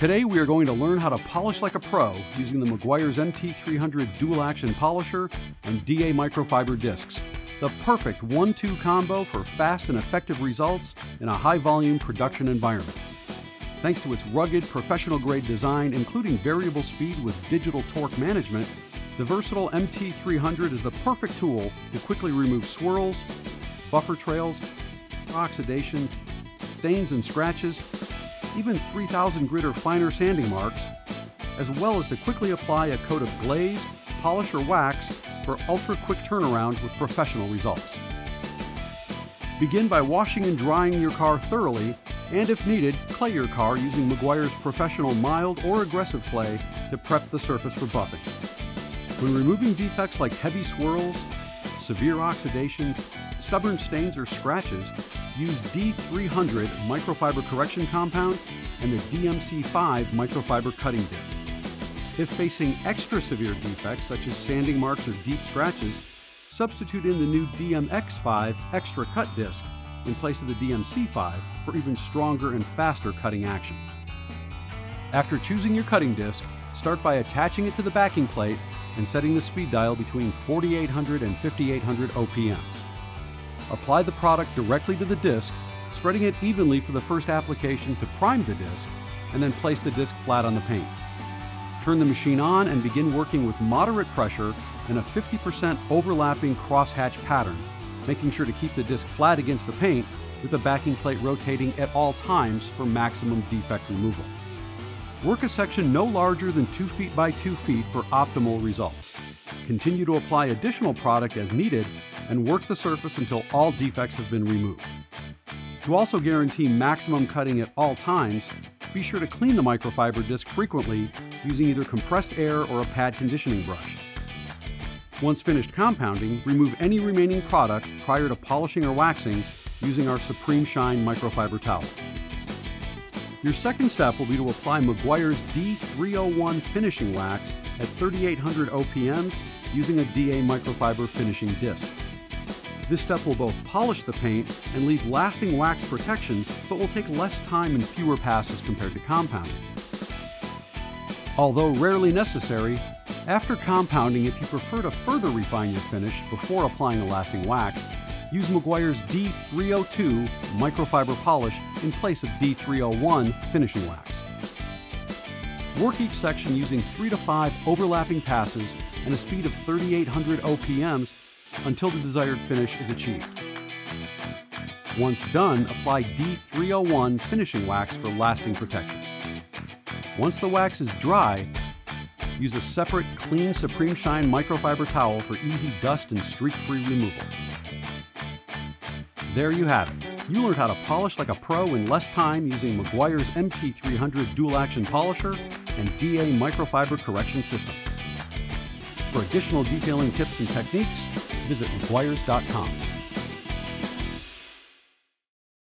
Today we are going to learn how to polish like a pro using the Meguiar's MT300 dual action polisher and DA microfiber discs. The perfect one-two combo for fast and effective results in a high volume production environment. Thanks to its rugged professional grade design including variable speed with digital torque management, the versatile MT300 is the perfect tool to quickly remove swirls, buffer trails, oxidation, stains and scratches, even 3000 grit or finer sanding marks, as well as to quickly apply a coat of glaze, polish, or wax for ultra quick turnaround with professional results. Begin by washing and drying your car thoroughly, and if needed, clay your car using Meguiar's professional mild or aggressive clay to prep the surface for buffing. When removing defects like heavy swirls, severe oxidation, stubborn stains, or scratches, use D300 microfiber correction compound and the DMC5 microfiber cutting disc. If facing extra severe defects such as sanding marks or deep scratches, substitute in the new DMX5 extra cut disc in place of the DMC5 for even stronger and faster cutting action. After choosing your cutting disc, start by attaching it to the backing plate and setting the speed dial between 4800 and 5800 OPMs. Apply the product directly to the disc, spreading it evenly for the first application to prime the disc, and then place the disc flat on the paint. Turn the machine on and begin working with moderate pressure in a 50% overlapping crosshatch pattern, making sure to keep the disc flat against the paint with the backing plate rotating at all times for maximum defect removal. Work a section no larger than 2 feet by 2 feet for optimal results. Continue to apply additional product as needed and work the surface until all defects have been removed. To also guarantee maximum cutting at all times, be sure to clean the microfiber disc frequently using either compressed air or a pad conditioning brush. Once finished compounding, remove any remaining product prior to polishing or waxing using our Supreme Shine microfiber towel. Your second step will be to apply Meguiar's D301 finishing wax at 3800 OPMs using a DA microfiber finishing disc. This step will both polish the paint and leave lasting wax protection, but will take less time and fewer passes compared to compounding. Although rarely necessary, after compounding, if you prefer to further refine your finish before applying a lasting wax, use Meguiar's D302 microfiber polish in place of D301 finishing wax. Work each section using 3 to 5 overlapping passes and a speed of 3800 OPMs until the desired finish is achieved. Once done, apply D301 finishing wax for lasting protection. Once the wax is dry, use a separate clean Supreme Shine microfiber towel for easy dust and streak-free removal. There you have it. You learned how to polish like a pro in less time using Meguiar's MT300 dual action polisher and DA microfiber correction system. For additional detailing tips and techniques, visit meguiars.com.